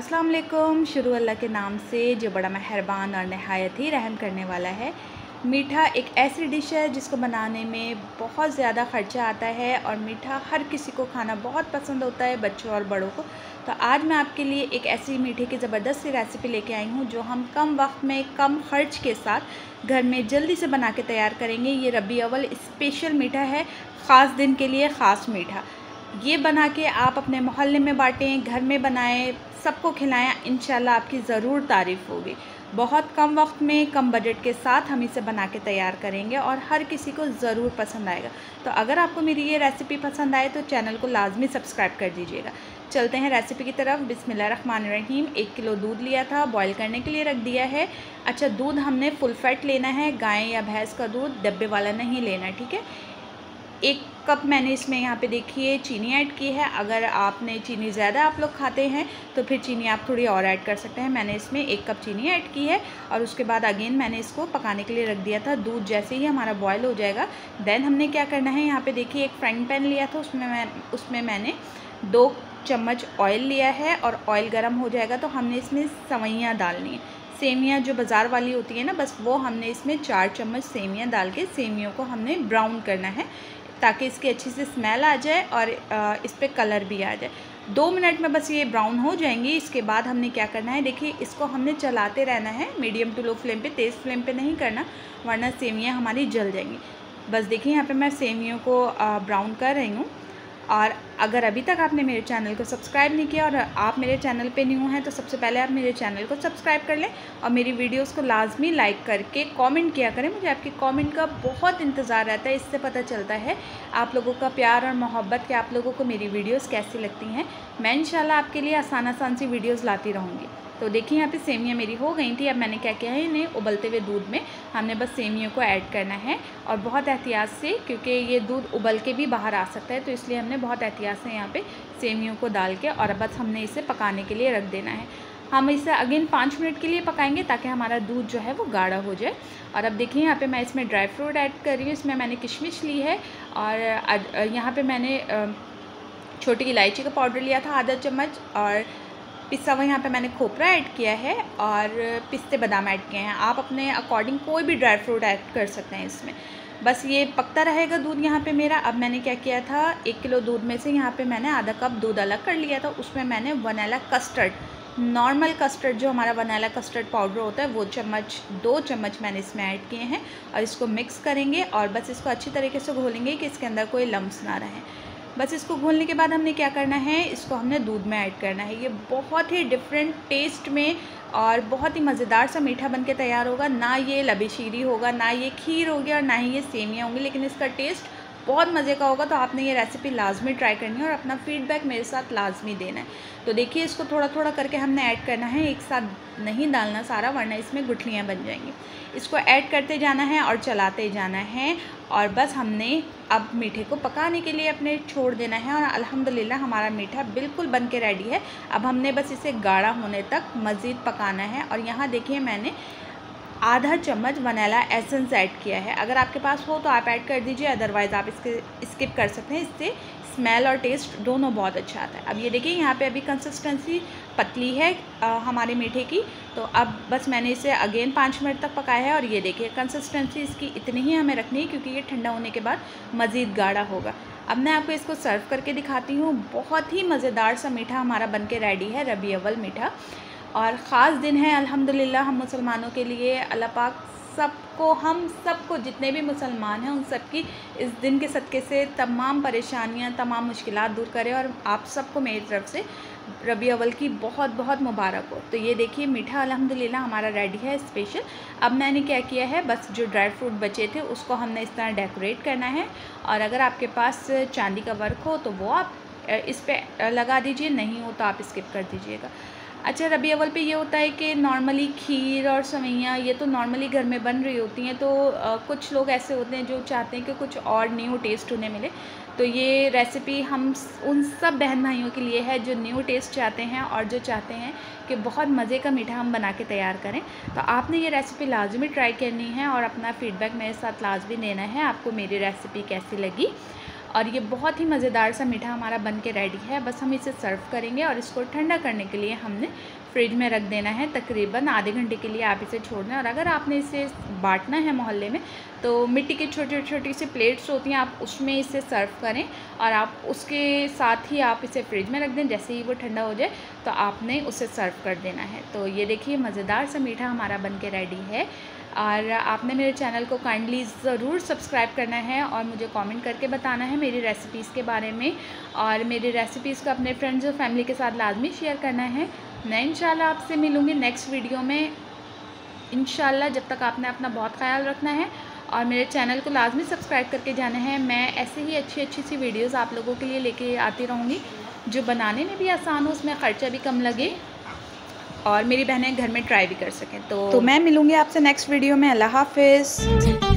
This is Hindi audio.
अस्सलाम वालेकुम शुरू अल्लाह के नाम से जो बड़ा मेहरबान और नहायत ही रहम करने वाला है। मीठा एक ऐसी डिश है जिसको बनाने में बहुत ज़्यादा ख़र्चा आता है और मीठा हर किसी को खाना बहुत पसंद होता है बच्चों और बड़ों को। तो आज मैं आपके लिए एक ऐसी मीठे की ज़बरदस्त सी रेसिपी लेके आई हूँ जो हम कम वक्त में, कम खर्च के साथ घर में जल्दी से बना के तैयार करेंगे। ये रबी अवल स्पेशल मीठा है, ख़ास दिन के लिए ख़ास मीठा। ये बना के आप अपने मोहल्ले में बाँटें, घर में बनाएँ, सबको खिलाएँ इन आपकी ज़रूर तारीफ़ होगी। बहुत कम वक्त में, कम बजट के साथ हम इसे बना के तैयार करेंगे और हर किसी को ज़रूर पसंद आएगा। तो अगर आपको मेरी ये रेसिपी पसंद आए तो चैनल को लाजमी सब्सक्राइब कर दीजिएगा। चलते हैं रेसिपी की तरफ़। बिस्मिल्लाहिर्रहमानिर्रहीम। एक किलो दूध लिया था बॉईल करने के लिए रख दिया है। अच्छा दूध हमने फुल फैट लेना है, गाय या भैंस का दूध, डब्बे वाला नहीं लेना, ठीक है? एक कप मैंने इसमें यहाँ पे देखिए चीनी ऐड की है। अगर आपने चीनी ज़्यादा आप लोग खाते हैं तो फिर चीनी आप थोड़ी और ऐड कर सकते हैं। मैंने इसमें एक कप चीनी ऐड की है और उसके बाद अगेन मैंने इसको पकाने के लिए रख दिया था। दूध जैसे ही हमारा बॉयल हो जाएगा देन हमने क्या करना है, यहाँ पर देखिए एक फ्राइंग पैन लिया था, उसमें मैं, उसमें मैंने दो चम्मच ऑयल लिया है और ऑयल गर्म हो जाएगा तो हमने इसमें सवैयाँ डालनी है। सेमियाँ जो बाज़ार वाली होती है ना, बस वो हमने इसमें चार चम्मच सेमियाँ डाल के सेमियों को हमने ब्राउन करना है। ताकि इसकी अच्छी से स्मेल आ जाए और इस पर कलर भी आ जाए। दो मिनट में बस ये ब्राउन हो जाएँगी। इसके बाद हमने क्या करना है? देखिए, इसको हमने चलाते रहना है। मीडियम टू लो फ्लेम पे, तेज़ फ्लेम पे नहीं करना, वरना सेवियाँ हमारी जल जाएँगी। बस देखिए, यहाँ पे मैं सेवियों को ब्राउन कर रही हूँ। और अगर अभी तक आपने मेरे चैनल को सब्सक्राइब नहीं किया और आप मेरे चैनल पे न्यू हैं तो सबसे पहले आप मेरे चैनल को सब्सक्राइब कर लें और मेरी वीडियोस को लाजमी लाइक करके कमेंट किया करें। मुझे आपकी कमेंट का बहुत इंतज़ार रहता है, इससे पता चलता है आप लोगों का प्यार और मोहब्बत कि आप लोगों को मेरी वीडियोज़ कैसी लगती हैं। मैं इन आपके लिए आसान आसान सी वीडियोज़ लाती रहूँगी। तो देखिए, यहाँ पे सेमियाँ मेरी हो गई थी। अब मैंने क्या किया है, इन्हें उबलते हुए दूध में हमने बस सेमियों को ऐड करना है और बहुत एहतियात से, क्योंकि ये दूध उबल के भी बाहर आ सकता है तो इसलिए हमने बहुत एहतियात से यहाँ पे सेमियों को डाल के और बस हमने इसे पकाने के लिए रख देना है। हम इसे अगेन पाँच मिनट के लिए पकाएँगे ताकि हमारा दूध जो है वो गाढ़ा हो जाए। और अब देखिए, यहाँ पे मैं इसमें ड्राई फ्रूट ऐड कर रही हूँ। इसमें मैंने किशमिश ली है और यहाँ पे मैंने छोटी इलायची का पाउडर लिया था, आधा चम्मच और पिस्सा हुआ यहाँ पे मैंने खोपरा ऐड किया है और पिस्ते बादाम ऐड किए हैं। आप अपने अकॉर्डिंग कोई भी ड्राई फ्रूट ऐड कर सकते हैं इसमें। बस ये पकता रहेगा दूध यहाँ पे मेरा। अब मैंने क्या किया था, एक किलो दूध में से यहाँ पे मैंने आधा कप दूध अलग कर लिया था। उसमें मैंने वनीला कस्टर्ड, नॉर्मल कस्टर्ड जो हमारा वनीला कस्टर्ड पाउडर होता है, वो चम्मच, दो चम्मच मैंने इसमें ऐड किए हैं और इसको मिक्स करेंगे और बस इसको अच्छी तरीके से घोलेंगे कि इसके अंदर कोई लम्ब ना रहें। बस इसको घोलने के बाद हमने क्या करना है, इसको हमने दूध में ऐड करना है। ये बहुत ही डिफरेंट टेस्ट में और बहुत ही मज़ेदार सा मीठा बन के तैयार होगा। ना ये लबी शीरी होगा, ना ये खीर होगी और ना ही ये सेमियाँ होंगी, लेकिन इसका टेस्ट बहुत मज़े का होगा तो आपने ये रेसिपी लाजमी ट्राई करनी है और अपना फीडबैक मेरे साथ लाजमी देना है। तो देखिए, इसको थोड़ा थोड़ा करके हमने ऐड करना है, एक साथ नहीं डालना सारा, वरना इसमें गुठलियाँ बन जाएँगी। इसको ऐड करते जाना है और चलाते जाना है और बस हमने अब मीठे को पकाने के लिए अपने छोड़ देना है और अल्हम्दुलिल्लाह हमारा मीठा बिल्कुल बन के रेडी है। अब हमने बस इसे गाढ़ा होने तक मज़ीद पकाना है और यहाँ देखिए मैंने आधा चम्मच वनीला एसेंस ऐड किया है। अगर आपके पास हो तो आप ऐड कर दीजिए अदरवाइज़ आप इसके स्किप कर सकते हैं। इससे स्मेल और टेस्ट दोनों बहुत अच्छा आता है। अब ये देखिए यहाँ पे अभी कंसिस्टेंसी पतली है आ, हमारे मीठे की। तो अब बस मैंने इसे अगेन पाँच मिनट तक पकाया है और ये देखिए कंसिस्टेंसी इसकी इतनी ही हमें रखनी है क्योंकि ये ठंडा होने के बाद मज़ीद गाढ़ा होगा। अब मैं आपको इसको सर्व करके दिखाती हूँ। बहुत ही मज़ेदार सा मीठा हमारा बन के रेडी है रबी अव्वल मीठा। और ख़ास दिन है, अल्हम्दुलिल्लाह, हम मुसलमानों के लिए। अल्लाह पाक सबको, हम सबको, जितने भी मुसलमान हैं, उन सब की इस दिन के सदक़े से तमाम परेशानियाँ, तमाम मुश्किल दूर करें और आप सबको मेरी तरफ़ से रबी अवल की बहुत बहुत मुबारक हो। तो ये देखिए, मीठा अल्हम्दुलिल्लाह हमारा रेडी है, स्पेशल। अब मैंने क्या किया है, बस जो ड्राई फ्रूट बचे थे, उसको हमने इस तरह डेकोरेट करना है। और अगर आपके पास चांदी का वर्क हो तो वो आप इस पर लगा दीजिए, नहीं हो तो आप स्किप कर दीजिएगा। अच्छा रबी अवल पे ये होता है कि नॉर्मली खीर और सवैयाँ ये तो नॉर्मली घर में बन रही होती हैं तो आ, कुछ लोग ऐसे होते हैं जो चाहते हैं कि कुछ और न्यू टेस्ट उन्हें मिले। तो ये रेसिपी हम उन सब बहन भाइयों के लिए है जो न्यू टेस्ट चाहते हैं और जो चाहते हैं कि बहुत मज़े का मीठा हम बना के तैयार करें। तो आपने ये रेसिपी लाजमी ट्राई करनी है और अपना फ़ीडबैक मेरे साथ लाजमी देना है आपको मेरी रेसिपी कैसी लगी। और ये बहुत ही मज़ेदार सा मीठा हमारा बन के रेडी है। बस हम इसे सर्व करेंगे और इसको ठंडा करने के लिए हमने फ्रिज में रख देना है तकरीबन आधे घंटे के लिए आप इसे छोड़ना और अगर आपने इसे बांटना है मोहल्ले में तो मिट्टी की छोटी छोटी सी प्लेट्स होती हैं, आप उसमें इसे सर्व करें और आप उसके साथ ही आप इसे फ्रिज में रख दें, जैसे ही वो ठंडा हो जाए तो आपने उसे सर्व कर देना है। तो ये देखिए, मज़ेदार सा मीठा हमारा बन के रेडी है। और आपने मेरे चैनल को काइंडली ज़रूर सब्सक्राइब करना है और मुझे कमेंट करके बताना है मेरी रेसिपीज़ के बारे में। और मेरी रेसिपीज़ को अपने फ्रेंड्स और फैमिली के साथ लाजमी शेयर करना है। मैं इंशाल्लाह आपसे मिलूँगी नेक्स्ट वीडियो में। इंशाल्लाह जब तक आपने अपना बहुत ख्याल रखना है और मेरे चैनल को लाजमी सब्सक्राइब करके जाना है मैं ऐसे ही अच्छी अच्छी सी वीडियोस आप लोगों के लिए लेके आती रहूँगी जो बनाने में भी आसान हो उसमें ख़र्चा भी कम लगे और मेरी बहनें घर में ट्राई भी कर सकें। तो, तो मैं मिलूँगी आपसे नेक्स्ट वीडियो में अल्लाह हाफिज़।